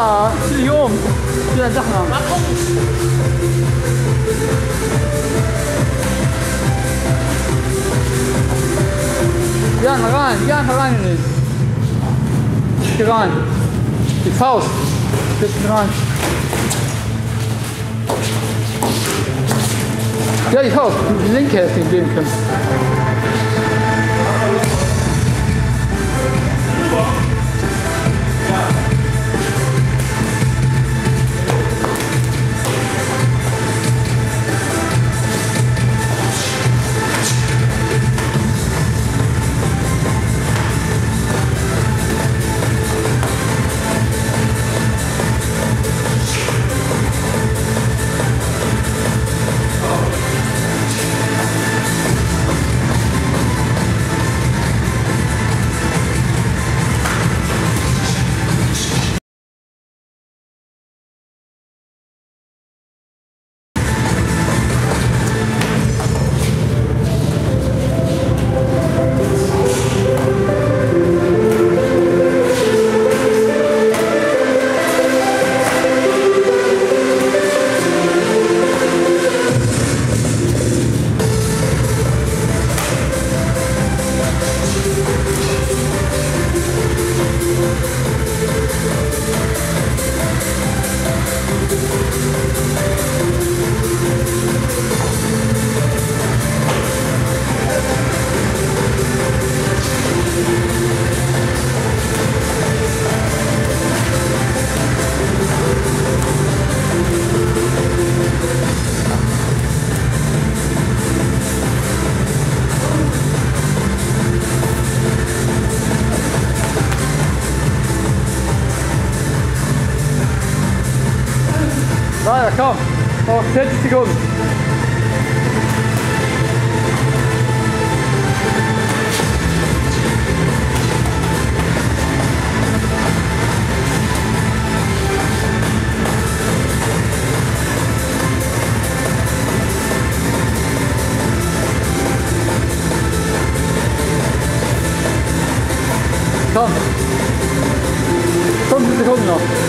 Ja, zieh dich um. Ja, sag mal. Warum? Jan, rein, Jan, rein in dich. Geh rein. Die Faust. Bisschen rein. Ja, die Faust. Die linke Hälfte geben können. Weiter, komm. Noch 40 Sekunden. Komm. 50 Sekunden noch.